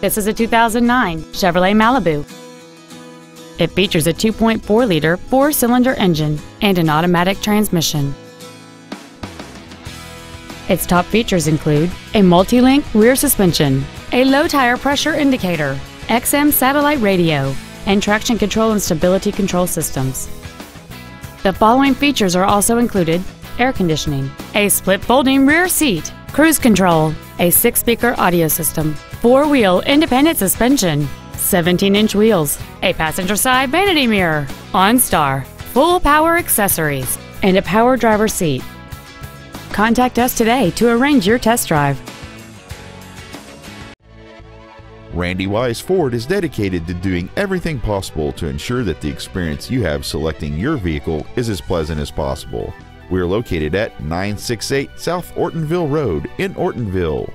This is a 2009 Chevrolet Malibu. It features a 2.4-liter four-cylinder engine and an automatic transmission. Its top features include a multi-link rear suspension, a low tire pressure indicator, XM satellite radio, and traction control and stability control systems. The following features are also included air conditioning, a split folding rear seat, cruise control, a six speaker audio system, four wheel independent suspension, 17 inch wheels, a passenger side vanity mirror, OnStar, full power accessories, and a power driver seat. Contact us today to arrange your test drive. Randy Wise Ford is dedicated to doing everything possible to ensure that the experience you have selecting your vehicle is as pleasant as possible. We are located at 968 South Ortonville Road in Ortonville.